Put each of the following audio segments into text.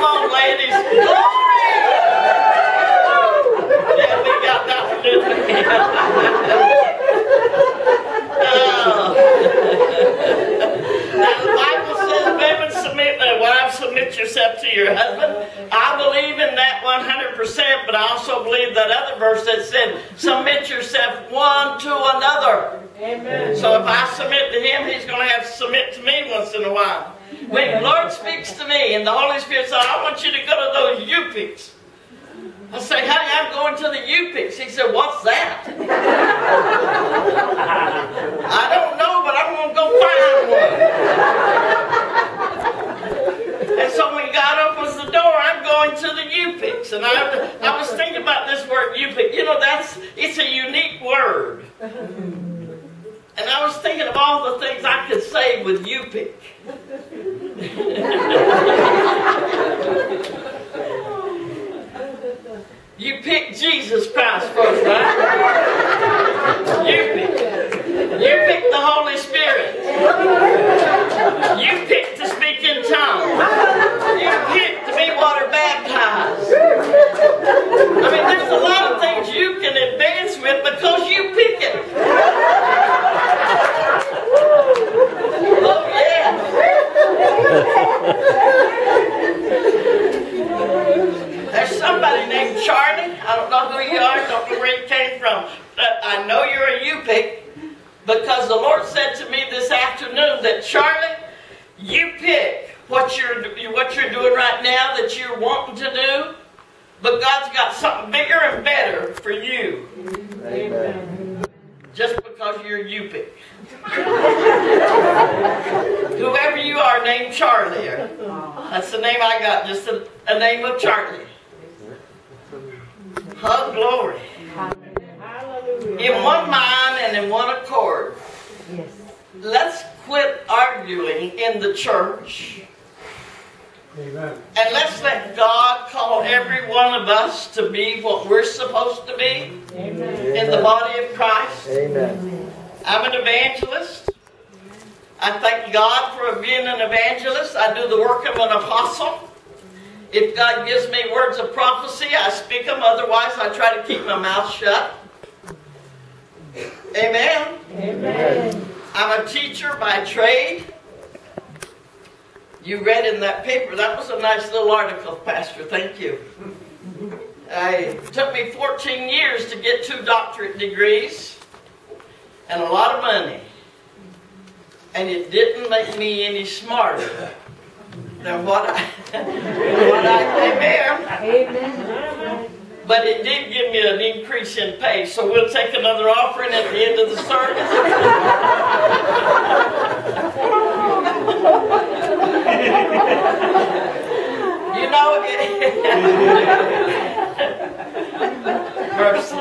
Come on, ladies. Yeah, we got? Oh. The Bible says, uh, wives submit yourself to your husband. I believe in that 100%, but I also believe that other verse that said, submit yourself one to another. Amen. So if I submit to him, he's going to have to submit to me once in a while. When the Lord speaks to me and the Holy Spirit says, I want you to go to those Yupiks. I say, hey, I'm going to the Yupiks. He said, what's that? I don't know, but I'm going to go find one. And so when God opens the door, I'm going to the Yupiks. And I, I was thinking about this word Yupik. You know, that's, it's a unique word. And I was thinking of all the things I could say with you pick. you pick Jesus Christ first, right? You pick. You pick the Holy Spirit. You pick to speak in tongues. You pick to be water baptized. I mean, there's a lot of things you can advance with because you pick it. Oh, yeah. There's somebody named Charlie. I don't know who you are, don't know where you came from. But I know you're a Yupik because the Lord said to me this afternoon that Charlie, you pick what you're what you're doing right now that you're wanting to do, but God's got something bigger and better for you. Amen. Just because you're you pick. Whoever you are, named Charlie. That's the name I got, just a, a name of Charlie. Oh, glory. In one mind and in one accord. Yes. Let's quit arguing in the church. Amen. And let's let God call every one of us to be what we're supposed to be Amen. in the body of Christ. Amen. I'm an evangelist. I thank God for being an evangelist. I do the work of an apostle. If God gives me words of prophecy, I speak them. Otherwise, I try to keep my mouth shut. Amen. Amen. I'm a teacher by trade. You read in that paper. That was a nice little article, Pastor. Thank you. I, it took me 14 years to get two doctorate degrees and a lot of money. And it didn't make me any smarter than what I, what I amen. Amen. But it did give me an increase in pay, so we'll take another offering at the end of the service. you know, it, mercy.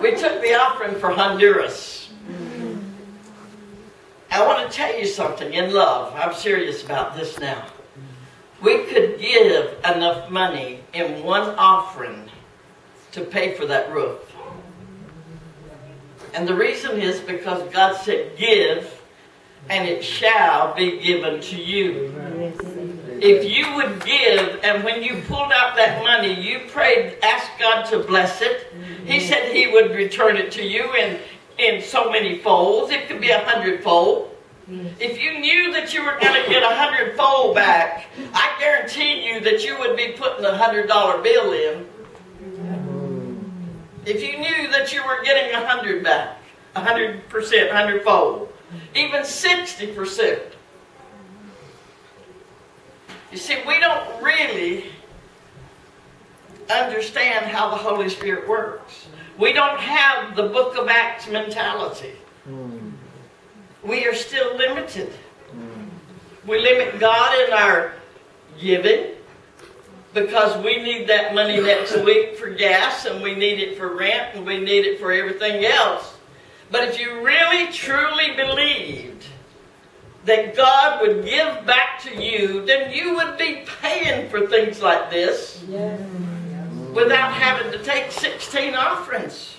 we took the offering for Honduras. I want to tell you something in love. I'm serious about this now we could give enough money in one offering to pay for that roof. And the reason is because God said, Give, and it shall be given to you. If you would give, and when you pulled out that money, you prayed, asked God to bless it. He mm-hmm. said He would return it to you in, in so many folds. It could be a hundredfold. Mm-hmm. If you knew that you were going to get a hundredfold back, I guarantee you that you would be putting a hundred dollar bill in. Mm-hmm. If you knew that you were getting a hundred back, a hundred percent, hundredfold, even sixty percent. You see, we don't really understand how the Holy Spirit works. We don't have the book of Acts mentality. Hmm. We are still limited. Hmm. We limit God in our giving because we need that money next week for gas and we need it for rent and we need it for everything else. But if you really truly believed that God would give back to you, then you would be paying for things like this Yes. without having to take 16 offerings.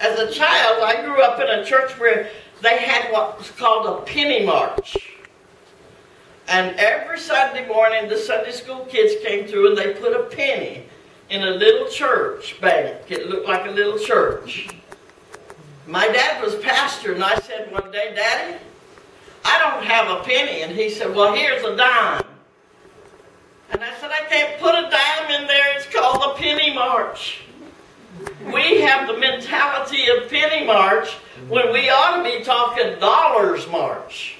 As a child, I grew up in a church where they had what was called a penny march. And every Sunday morning, the Sunday school kids came through and they put a penny in a little church bank. It looked like a little church. My dad was pastor, and I said one day, Daddy, I don't have a penny. And he said, Well, here's a dime. And I said, I can't put a dime in there. It's called the penny march. We have the mentality of penny march when we ought to be talking dollars march.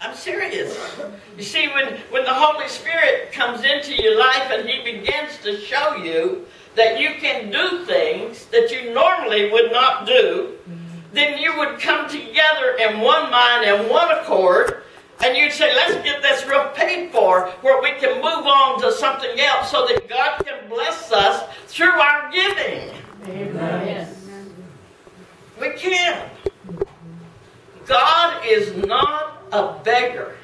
I'm serious. You see, when, when the Holy Spirit comes into your life and He begins to show you that you can do things that you normally would not do, mm-hmm. then you would come together in one mind and one accord, and you'd say, let's get this roof paid for, where we can move on to something else so that God can bless us through our giving. Amen. Yes. We can. God is not a beggar.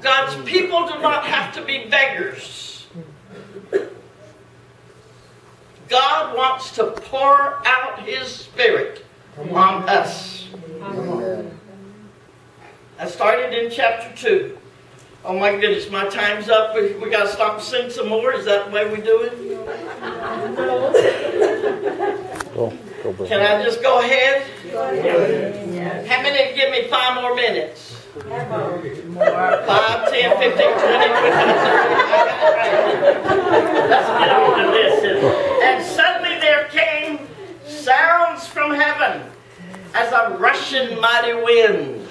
God's people do not have to be beggars. God wants to pour out His Spirit on us. I started in chapter 2. Oh my goodness, my time's up. We, we got to stop and sing some more. Is that the way we do it? Go, go. Can I just go ahead? How many give me five more minutes? Five, ten, fifteen, twenty, twenty-five, thirty. I got it right. Let's get on to this. And suddenly there came sounds from heaven as a rushing mighty wind.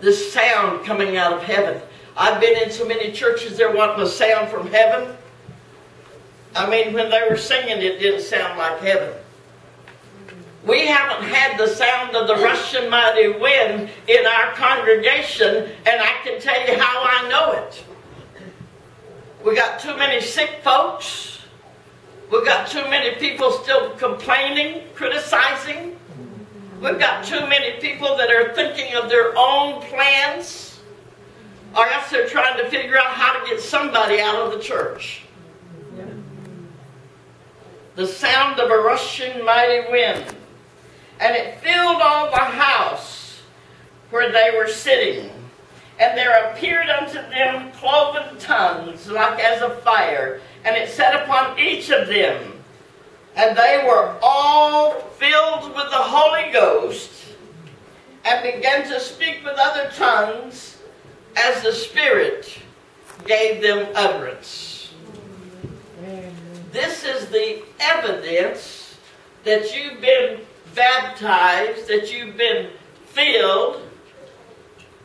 This sound coming out of heaven. I've been in so many churches there wanting a sound from heaven. I mean, when they were singing, it didn't sound like heaven. We haven't had the sound of the rushing mighty wind in our congregation, and I can tell you how I know it. We got too many sick folks. We got too many people still complaining, criticizing. We've got too many people that are thinking of their own plans, or else they're trying to figure out how to get somebody out of the church. The sound of a rushing mighty wind and it filled all the house where they were sitting. And there appeared unto them cloven tongues like as of fire, and it sat upon each of them. And they were all filled with the Holy Ghost, and began to speak with other tongues as the Spirit gave them utterance. This is the evidence that you've been baptized, that you've been filled,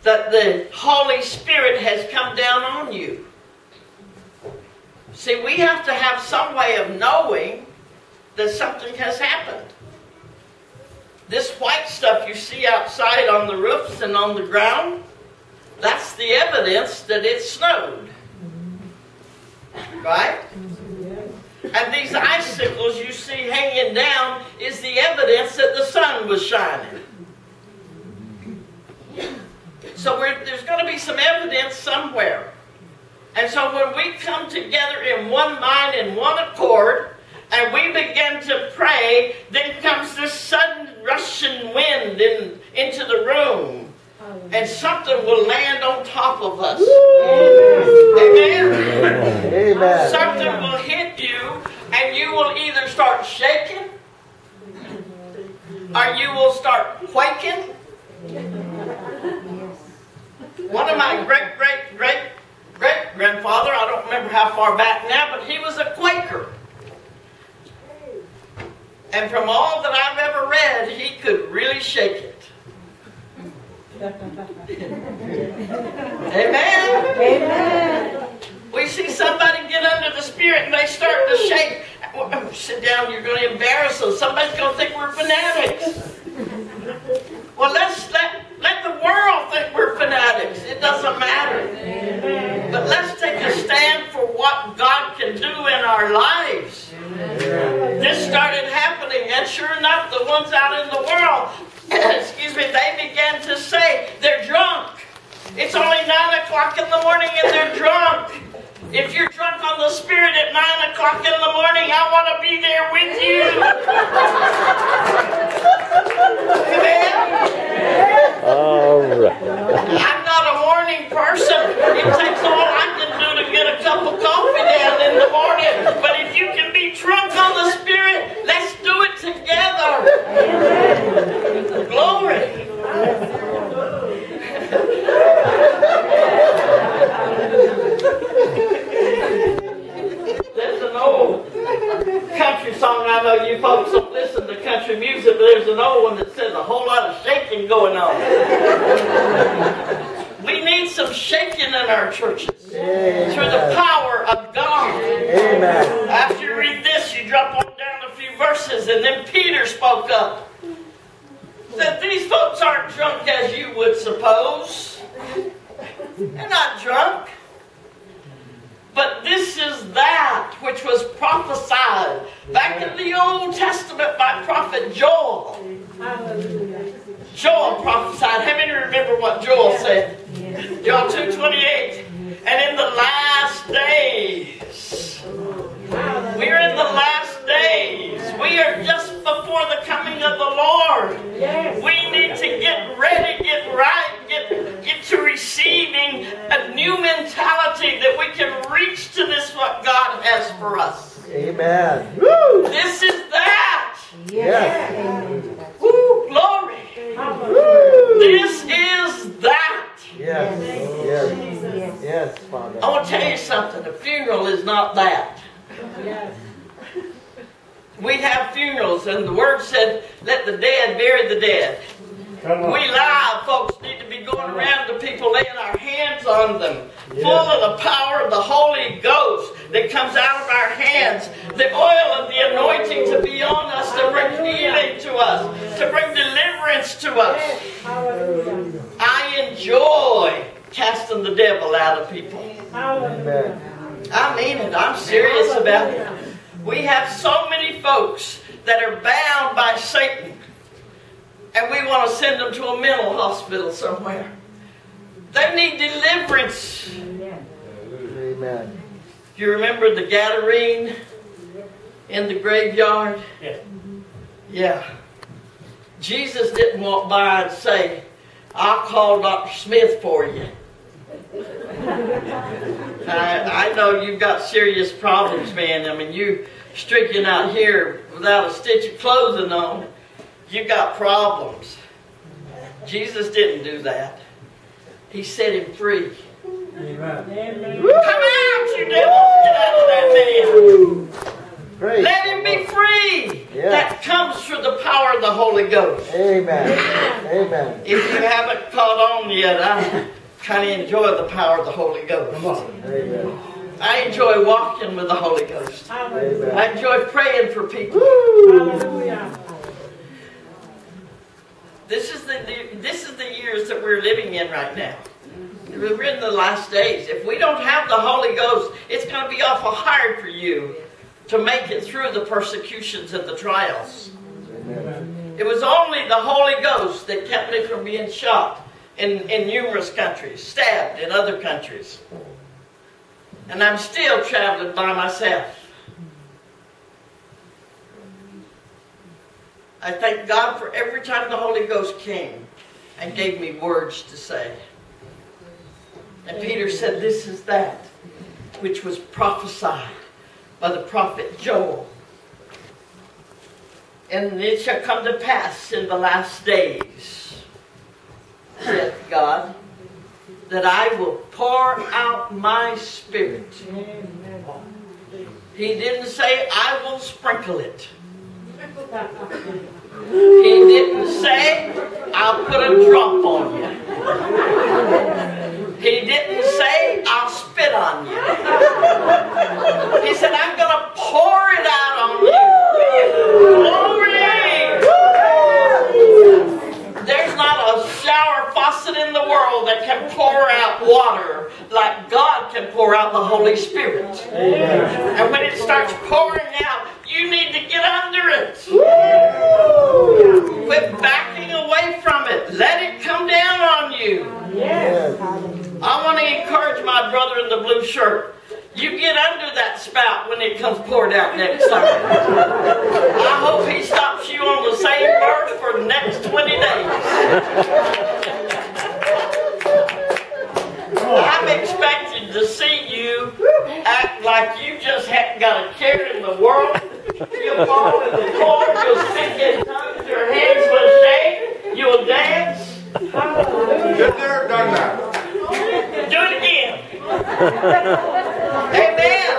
that the Holy Spirit has come down on you. See, we have to have some way of knowing that something has happened. This white stuff you see outside on the roofs and on the ground, that's the evidence that it snowed. Right? And these icicles you see hanging down is the evidence that the sun was shining. So there's going to be some evidence somewhere. And so when we come together in one mind and one accord, and we begin to pray, then comes this sudden rushing wind in, into the room. And something will land on top of us. Amen. These folks aren't drunk as you would suppose. They're not drunk. But this is that which was prophesied back in the Old Testament by prophet Joel. Joel prophesied. How many remember what Joel said? Joel 2.28. And in the last days, we are in the last days. We are just before the coming of the Lord. We need to get ready, get right, get, get to receiving a new mentality that we can reach to this what God has for us. Amen. This is that. Yes. Woo, glory. This is that. Yes. Yes. Yes, Father. I want to tell you something. A funeral is not that. We have funerals, and the word said, let the dead bury the dead. We live folks need to be going around to people laying our hands on them, full of the power of the Holy Ghost that comes out of our hands, the oil of the anointing to be on us, to bring healing to us, to bring deliverance to us. I enjoy casting the devil out of people. I mean it. I'm serious about it. We have so many folks that are bound by Satan, and we want to send them to a mental hospital somewhere. They need deliverance. Amen. You remember the Gadarene in the graveyard? Yeah. Yeah. Jesus didn't walk by and say, I'll call Dr. Smith for you. I, I know you've got serious problems, man. I mean, you streaking out here without a stitch of clothing on, you got problems. Jesus didn't do that. He set him free. Amen. Come out, you devils! Get out of that man! Praise Let him be free! Yeah. That comes through the power of the Holy Ghost. Amen. Amen. If you haven't caught on yet, I kind of enjoy the power of the Holy Ghost. Come on. Amen. I enjoy walking with the Holy Ghost. I enjoy praying for people. This is the, the this is the years that we're living in right now. We're in the last days. If we don't have the Holy Ghost, it's going to be awful hard for you to make it through the persecutions and the trials. Amen. It was only the Holy Ghost that kept me from being shot in, in numerous countries, stabbed in other countries. And I'm still traveling by myself. I thank God for every time the Holy Ghost came and gave me words to say. And Peter said, This is that which was prophesied by the prophet Joel. And it shall come to pass in the last days, saith God, that I will pour out my spirit. He didn't say, I will sprinkle it. He didn't say, I'll put a drop on you. He didn't say, I'll spit on you. He said, I'm going to pour it out on you. Glory! There's not a shower faucet in the world that can pour out water like God can pour out the Holy Spirit. And when it starts pouring out, you need to get under it. Quit backing away from it. Let it come down on you. Yes. I want to encourage my brother in the blue shirt. You get under that spout when it comes poured out next time. I hope he stops you on the same verse for the next 20 days. I'm expecting to see you act like you just hadn't got a care in the world. You'll fall in the floor, you'll speak in tongues, your hands will shake, you'll dance. Been there, done that. Do it again. Amen.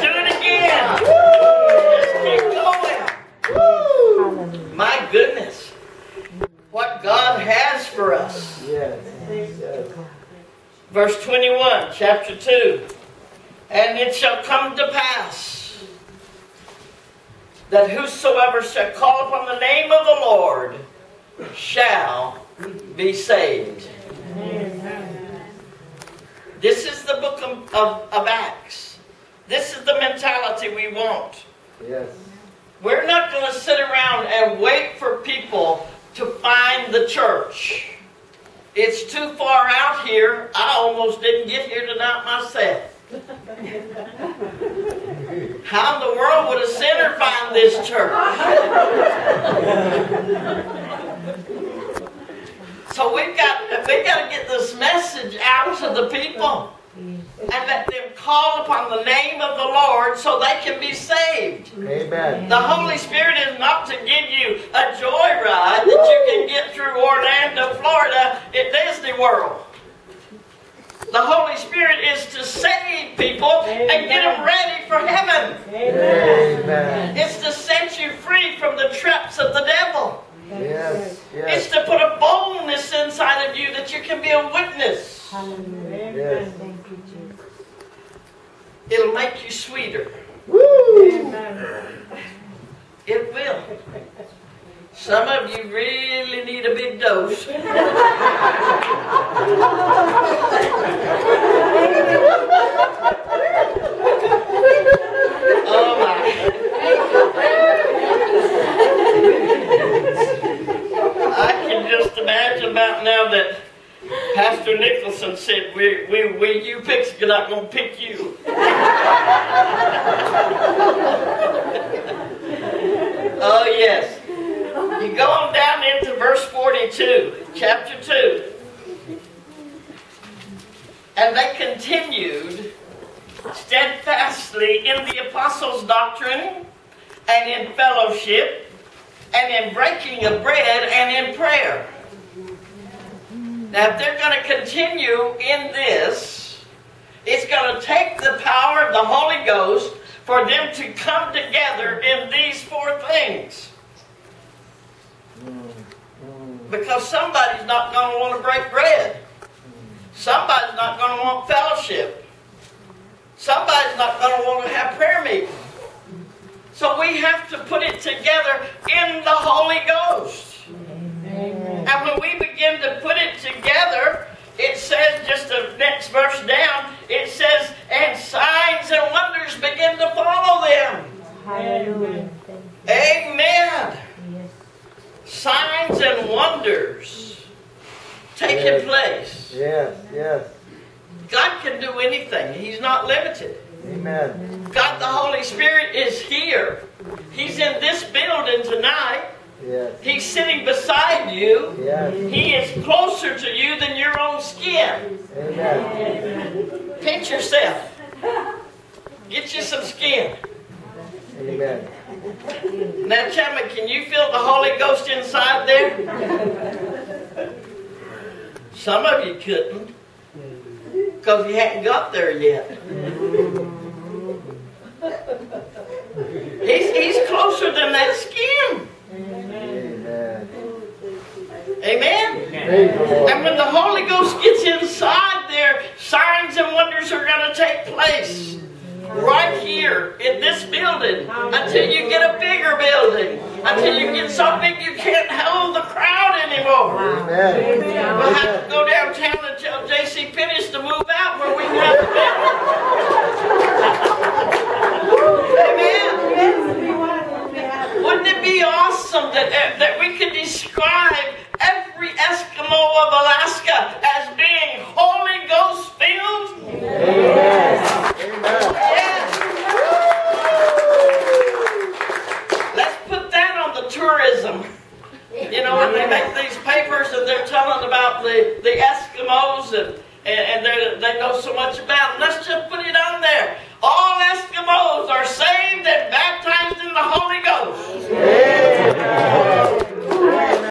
Do it again. Keep going. My goodness. What God has for us. Verse 21, chapter 2. And it shall come to pass that whosoever shall call upon the name of the Lord shall be saved. This is the book of, of, of Acts. This is the mentality we want. Yes. We're not going to sit around and wait for people to find the church. It's too far out here. I almost didn't get here tonight myself. How in the world would a sinner find this church? So we've got we got to get this message out to the people and let them call upon the name of the Lord so they can be saved. Amen. The Holy Spirit is not to give you a joyride that you can get through Orlando, Florida at Disney World. The Holy Spirit is to save people and get them ready for heaven. Amen. It's to set you free from the traps of the devil. Yes. It's to put a boldness inside of you that you can be a witness. Yes. Thank you, Jesus. It'll make you sweeter. Woo! It will. Some of you really need a big dose. Oh my. I can just imagine about now that Pastor Nicholson we, we, Yupiks are not going to pick you. Oh, yes. You go on down into verse 42, chapter 2. And they continued steadfastly in the apostles' doctrine and in fellowship and in breaking of bread and in prayer. Now, if they're going to continue in this, it's going to take the power of the Holy Ghost for them to come together in these four things. Because somebody's not going to want to break bread. Somebody's not going to want fellowship. Somebody's not going to want to have prayer meeting. So we have to put it together in the Holy Ghost. And when we begin to put it together, it says, just the next verse down, it says, and signs and wonders begin to follow them. Hallelujah. Amen. Signs and wonders taking Yes. place. Yes. Yes. God can do anything. He's not limited. Amen. God the Holy Spirit is here. He's in this building tonight. Yes. He's sitting beside you. Yes. He is closer to you than your own skin. Pinch yourself. Get you some skin. Amen. Now tell me, can you feel the Holy Ghost inside there? Some of you couldn't. Because you hadn't got there yet. He's, he's closer than that skin. Amen. Amen? Praise the Lord. And when the Holy Ghost gets inside there, signs and wonders are going to take place. Right here in this building until you get a bigger building. Until you get so big you can't hold the crowd anymore. Amen. We'll have to go downtown and tell J.C. Penney's to move out where we can have the Amen.